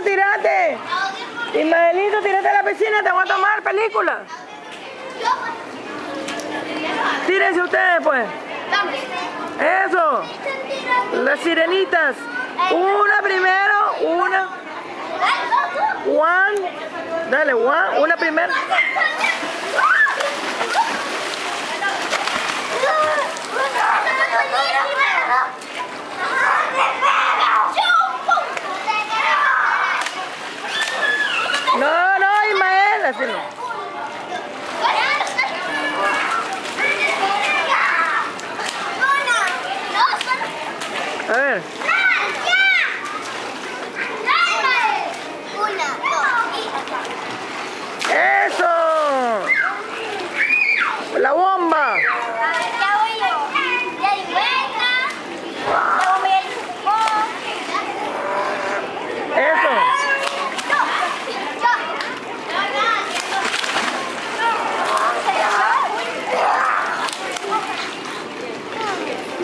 Ismaelito, tirate. Ismaelito, tirate a la piscina, te voy a tomar película. Tírense ustedes, pues. Eso. Las sirenitas. Una primero, una. One. Dale, one. Una primero. No. A ver. ¡Eso! ¡La bomba! ¡Eso!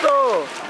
Pronto!